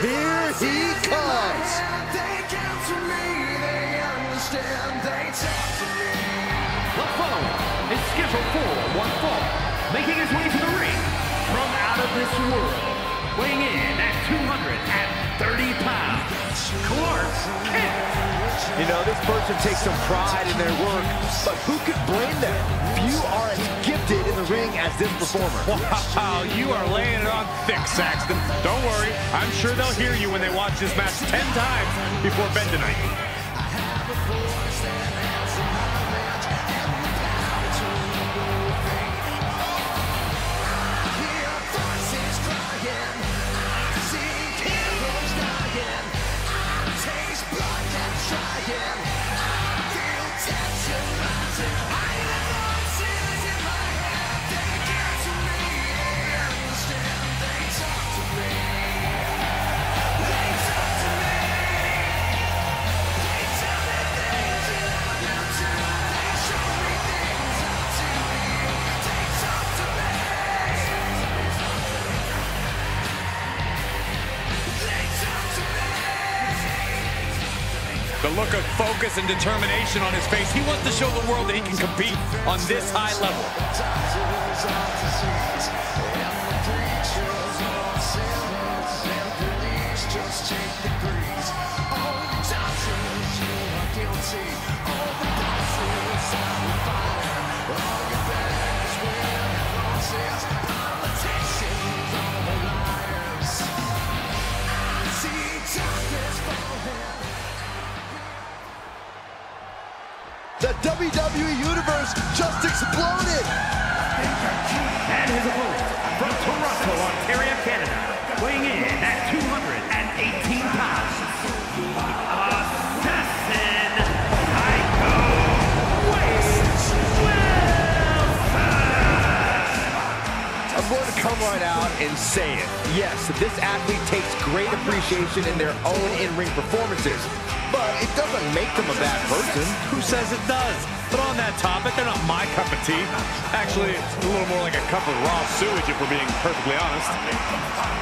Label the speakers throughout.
Speaker 1: he comes.
Speaker 2: The phone is scheduled for one fall, making his way to the ring from out of this world, weighing in at 230 pounds, Clark Kent.
Speaker 3: You know, this person takes some pride in their work, but who could blame them? As this performer.
Speaker 4: Wow, you are laying it on thick, Saxton. Don't worry, I'm sure they'll hear you when they watch this match 10 times before bed tonight. The look of focus and determination on his face. He wants to show the world that he can compete on this high level.
Speaker 1: The WWE Universe just exploded.
Speaker 2: And his opponent from Toronto, Ontario, Canada, weighing in at 218 pounds, Assassin Psycho
Speaker 3: I'm going to come right out and say it. Yes, this athlete takes great appreciation in their own in-ring performances, but it doesn't make them a bad person.
Speaker 4: Who says it does? But on that topic, they're not my cup of tea. Actually, it's a little more like a cup of raw sewage, if we're being perfectly honest.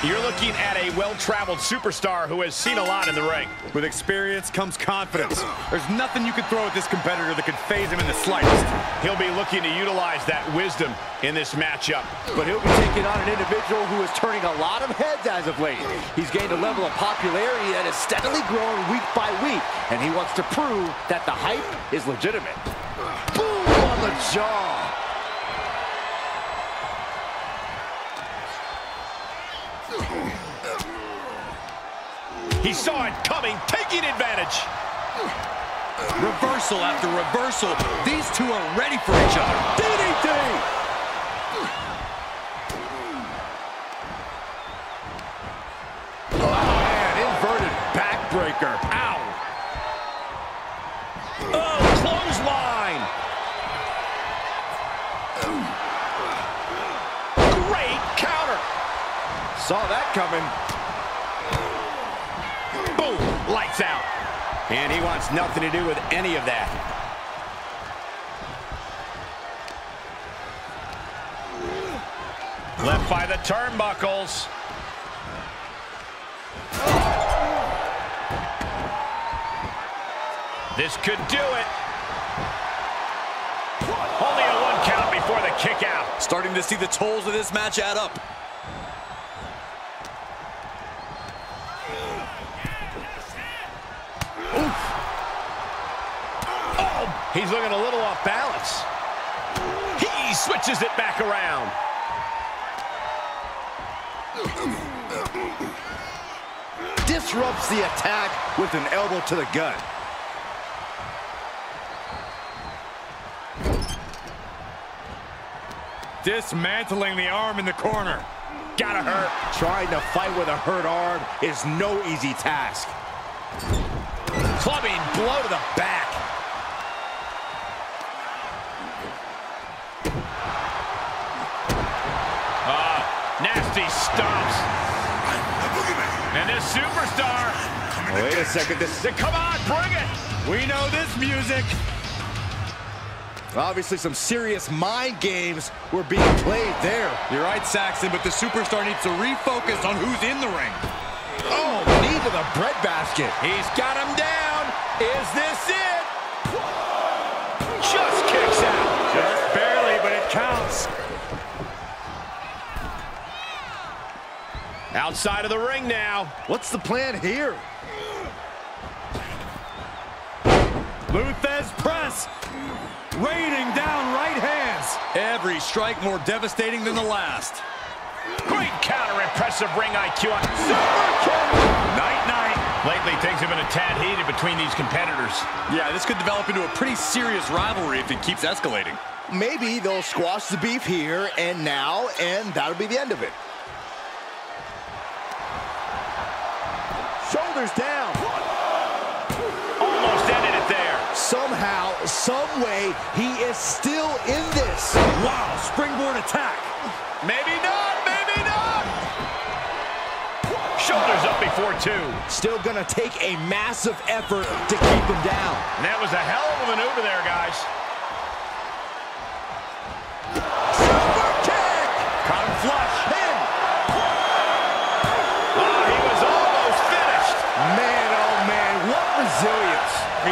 Speaker 4: You're looking at a well-traveled superstar who has seen a lot in the ring. With experience comes confidence. There's nothing you can throw at this competitor that could phase him in the slightest. He'll be looking to utilize that wisdom in this matchup.
Speaker 3: But he'll be taking on an individual who is turning a lot of heads as of late. He's gained a level of popularity that is steadily growing week by week, and he wants to prove that the hype is legitimate. Boom on the jaw.
Speaker 4: He saw it coming, taking advantage.
Speaker 5: Reversal after reversal. These two are ready for each other.
Speaker 3: DDT! Oh, man, inverted backbreaker. Ow! Oh, clothesline!
Speaker 4: Great counter.
Speaker 3: Saw that coming.
Speaker 4: Lights out. And he wants nothing to do with any of that. Left by the turnbuckles. This could do it. Only a one count before the kick out.
Speaker 5: Starting to see the tolls of this match add up.
Speaker 4: He's looking a little off balance. He switches it back around.
Speaker 3: Disrupts the attack with an elbow to the gut.
Speaker 5: Dismantling the arm in the corner. Gotta hurt.
Speaker 3: Trying to fight with a hurt arm is no easy task.
Speaker 2: Clubbing blow to the back.
Speaker 5: Nasty stomps. And this superstar.
Speaker 3: Wait a second, this is it.
Speaker 5: Come on, bring it. We know this music.
Speaker 3: obviously some serious mind games were being played there.
Speaker 2: You're right, Saxton, but the superstar needs to refocus on who's in the ring.
Speaker 3: Oh, knee to the breadbasket.
Speaker 2: He's got him down. Is this it? Just kicks out.
Speaker 5: Just barely, but it counts. Outside of the ring now.
Speaker 3: What's the plan here?
Speaker 5: Lou Thesz press. Raining down right hands.
Speaker 2: Every strike more devastating than the last.
Speaker 5: Great counter, impressive ring IQ on Super kick. Night, night. Lately, things have been a tad heated between these competitors.
Speaker 2: Yeah, this could develop into a pretty serious rivalry if it keeps escalating.
Speaker 3: Maybe they'll squash the beef here and now, and that'll be the end of it. Shoulders down.
Speaker 5: Almost ended it there.
Speaker 3: Somehow, some way, he is still in this.
Speaker 5: Wow, springboard attack. Maybe not, maybe not. Shoulders up before two.
Speaker 3: Still gonna take a massive effort to keep him down.
Speaker 5: And that was a hell of a maneuver there, guys.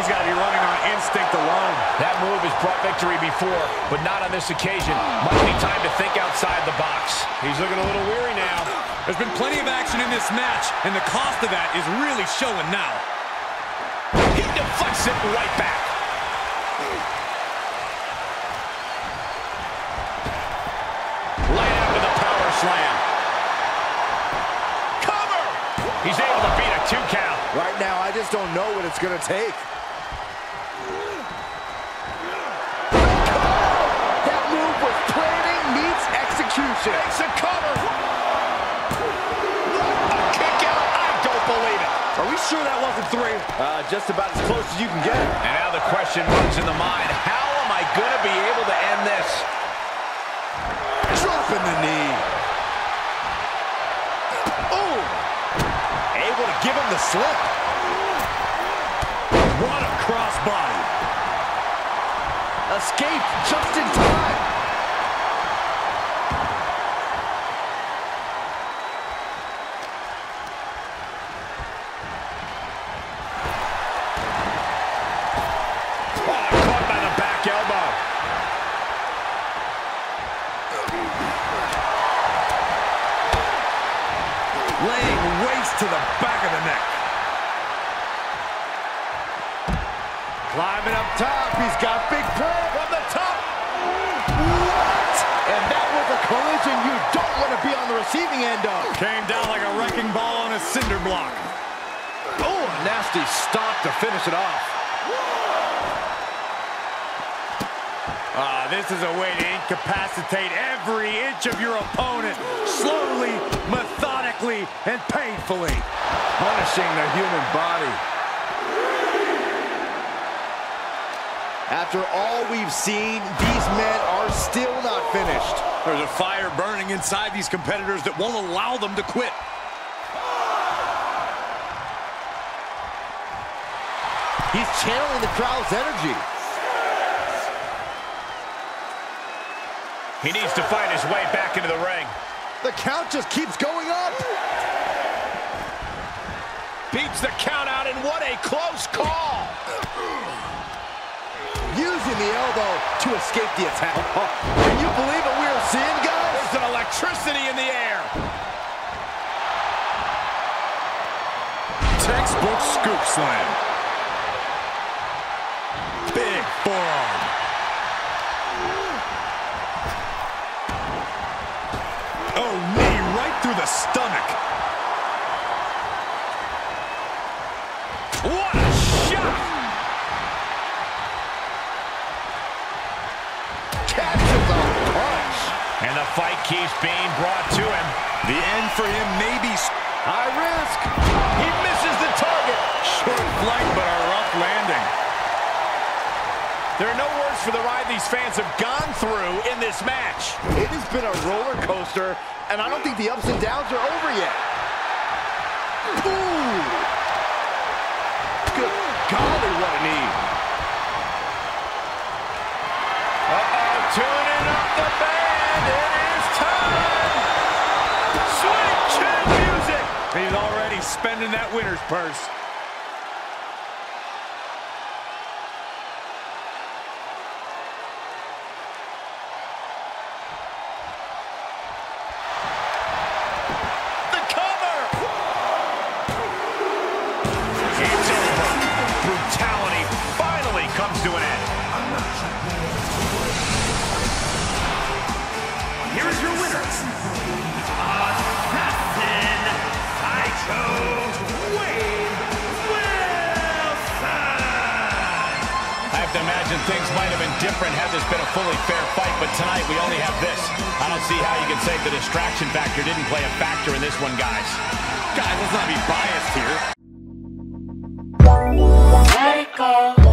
Speaker 5: He's got to be running on instinct alone. That move has brought victory before, but not on this occasion. Might be time to think outside the box. He's looking a little weary now.
Speaker 2: There's been plenty of action in this match, and the cost of that is really showing now.
Speaker 5: He deflects it right back. Laid out with a power slam. Cover! He's able to beat a two count.
Speaker 3: Right now, I just don't know what it's gonna take. Execution.
Speaker 5: Makes a cover. A kick out. I don't believe it.
Speaker 3: Are we sure that wasn't three? Uh, just about as close as you can get.
Speaker 5: And now the question runs in the mind, how am I going to be able to end this?
Speaker 3: Dropping the knee. Oh! Able to give him the slip.
Speaker 5: What a crossbody.
Speaker 3: Escape just in time.
Speaker 2: To the back of the neck.
Speaker 3: Climbing up top. He's got big play from the top. What? And that was a collision you don't want to be on the receiving end of.
Speaker 5: Came down like a wrecking ball on a cinder block.
Speaker 3: Oh, nasty stop to finish it off.
Speaker 5: Ah, this is a way to incapacitate every inch of your opponent. Slowly, methodically, and painfully.
Speaker 3: Punishing the human body. After all we've seen, these men are still not finished.
Speaker 2: There's a fire burning inside these competitors that won't allow them to quit.
Speaker 3: He's channeling the crowd's energy.
Speaker 5: He needs to find his way back into the ring.
Speaker 3: The count just keeps going up.
Speaker 5: Beats the count out, and what a close call.
Speaker 3: Using the elbow to escape the attack. Can you believe what we are seeing, guys?
Speaker 5: There's an electricity in the air.
Speaker 2: Textbook scoop slam. Big forearm.
Speaker 5: Fight keeps being brought to him.
Speaker 2: The end for him may be
Speaker 6: High risk.
Speaker 5: He misses the target.
Speaker 2: short flight, but a rough landing.
Speaker 5: There are no words for the ride these fans have gone through in this match.
Speaker 3: It has been a roller coaster, and I don't think the ups and downs are over yet.
Speaker 2: Spending that winner's purse.
Speaker 5: Imagine things might have been different had this been a fully fair fight, but tonight we only have this. I don't see how you can say the distraction factor didn't play a factor in this one, guys.
Speaker 2: Guys, let's not be biased here.
Speaker 4: Go,